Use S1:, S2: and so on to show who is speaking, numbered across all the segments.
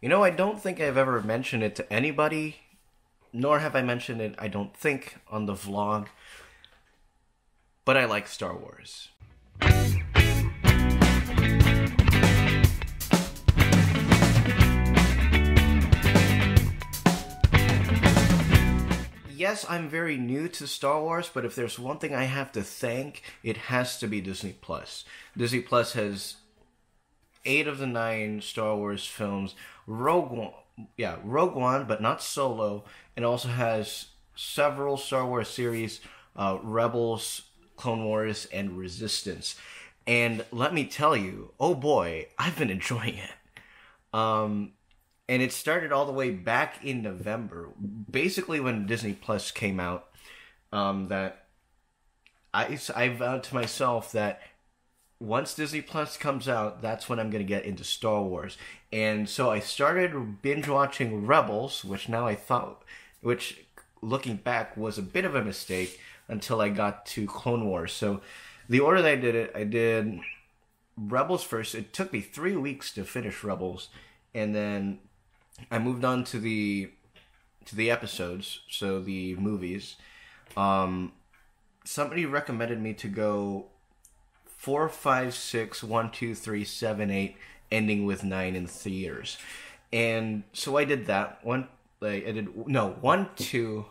S1: You know, I don't think I've ever mentioned it to anybody, nor have I mentioned it, I don't think, on the vlog. But I like Star Wars. yes, I'm very new to Star Wars, but if there's one thing I have to thank, it has to be Disney Plus. Disney Plus has eight of the nine Star Wars films. Rogue One, yeah, Rogue One, but not Solo, It also has several Star Wars series, uh, Rebels, Clone Wars, and Resistance. And let me tell you, oh boy, I've been enjoying it. Um, and it started all the way back in November, basically when Disney Plus came out. Um, that I I vowed to myself that once Disney Plus comes out, that's when I'm going to get into Star Wars. And so I started binge watching Rebels, which now I thought, which looking back was a bit of a mistake until I got to Clone Wars. So the order that I did it, I did Rebels first. It took me three weeks to finish Rebels, and then I moved on to the to the episodes, so the movies. Um, somebody recommended me to go four, five, six, one, two, three, seven, eight, ending with nine in theaters, and so I did that. One, like I did no one, two,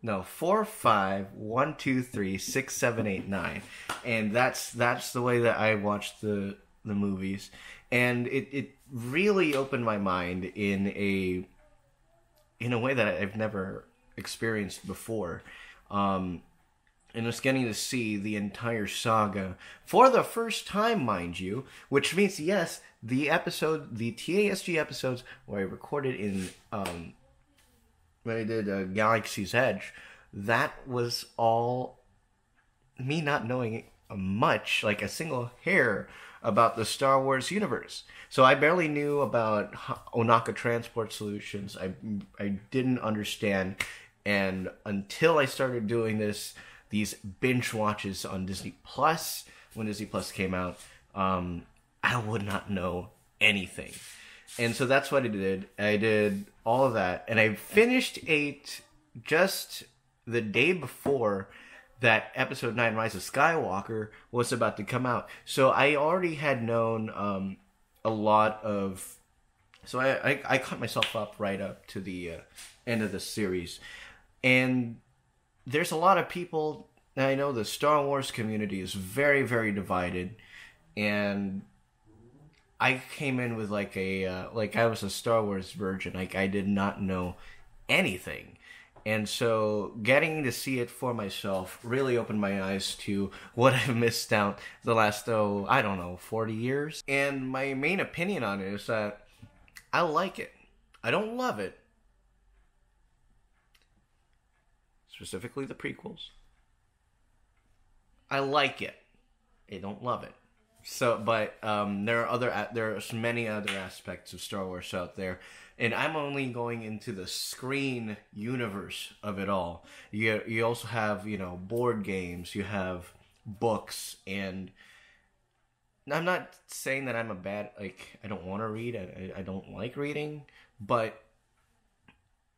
S1: no four, five, one, two, three, six, seven, eight, nine, and that's that's the way that I watched the the movies, and it it really opened my mind in a in a way that I've never experienced before. Um, and just getting to see the entire saga for the first time, mind you, which means yes, the episode, the TASG episodes where I recorded in um, when I did uh, Galaxy's Edge, that was all me not knowing much, like a single hair about the Star Wars universe. So I barely knew about Onaka Transport Solutions. I I didn't understand, and until I started doing this, these binge watches on Disney Plus when Disney Plus came out, um, I would not know anything. And so that's what I did. I did all of that, and I finished eight just the day before that episode 9 rise of skywalker was about to come out so i already had known um, a lot of so I, I, I cut myself up right up to the uh, end of the series and there's a lot of people i know the star wars community is very very divided and i came in with like a uh, like i was a star wars virgin like i did not know anything and so getting to see it for myself really opened my eyes to what I've missed out the last, oh, I don't know, 40 years. And my main opinion on it is that I like it. I don't love it. Specifically the prequels. I like it. I don't love it. So, but um, there are other there are many other aspects of Star Wars out there and I'm only going into the screen universe of it all. You you also have you know board games, you have books, and I'm not saying that I'm a bad like I don't want to read, I I don't like reading, but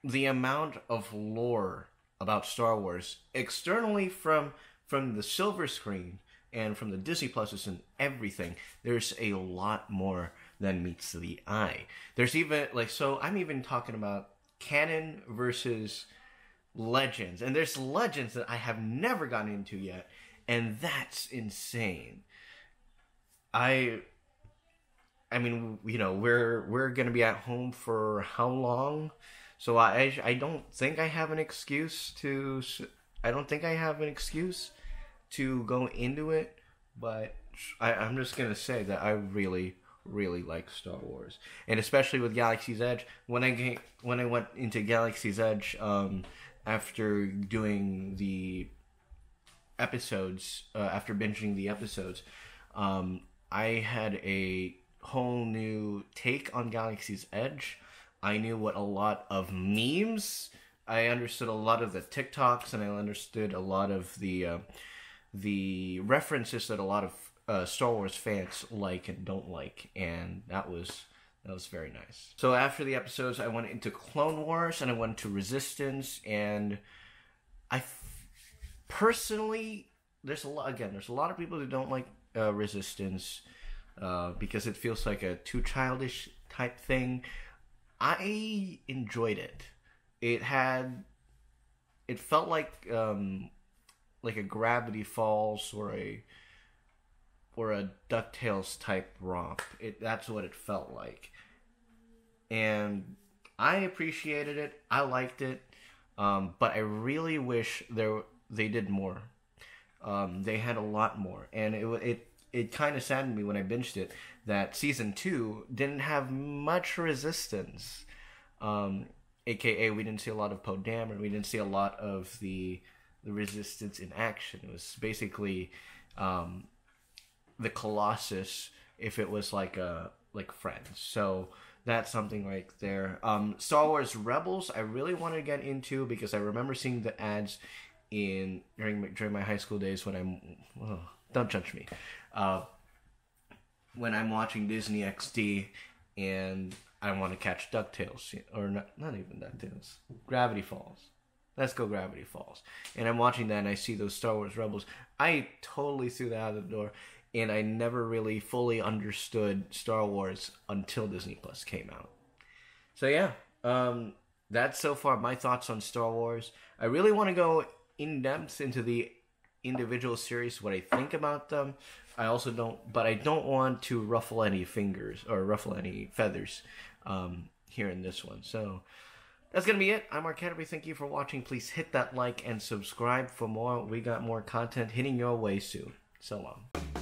S1: the amount of lore about Star Wars externally from from the silver screen and from the Disney Pluses and everything, there's a lot more than meets the eye. There's even like so I'm even talking about canon versus legends. And there's legends that I have never gotten into yet, and that's insane. I I mean, you know, we're we're going to be at home for how long? So I I don't think I have an excuse to I don't think I have an excuse to go into it, but I, I'm just gonna say that I really really like Star Wars, and especially with Galaxy's Edge. When I came, when I went into Galaxy's Edge um, after doing the episodes, uh, after binging the episodes, um, I had a whole new take on Galaxy's Edge. I knew what a lot of memes. I understood a lot of the TikToks, and I understood a lot of the uh, the references that a lot of uh, Star Wars fans like and don't like, and that was That was very nice. So after the episodes, I went into Clone Wars and I went to Resistance, and I f- personally, there's a lot again. There's a lot of people who don't like uh, Resistance uh, because it feels like a too childish type thing. I enjoyed it. It had, it felt like um, like a Gravity Falls or a or a Ducktales type romp. It that's what it felt like, and I appreciated it. I liked it, um, but I really wish there they did more. Um, they had a lot more, and it it it kind of saddened me when I binged it that season two didn't have much resistance. Um, AKA, we didn't see a lot of Poe Dameron. We didn't see a lot of the the resistance in action. It was basically um, the Colossus if it was like a like Friends. So that's something right there. Um, Star Wars Rebels, I really want to get into because I remember seeing the ads in during during my high school days when I'm oh, don't judge me. Uh, when I'm watching Disney XD and I want to catch Ducktales or not, not even Ducktales, Gravity Falls. Let's go Gravity Falls. And I'm watching that and I see those Star Wars Rebels. I totally threw that out the door and I never really fully understood Star Wars until Disney Plus came out. So yeah, um, that's so far my thoughts on Star Wars. I really want to go in depth into the individual series, what I think about them. I also don't, but I don't want to ruffle any fingers or ruffle any feathers um, here in this one. So that's gonna be it. I'm Marc Catipay. Thank you for watching. Please hit that like and subscribe for more. We got more content hitting your way soon. So long.